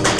I'm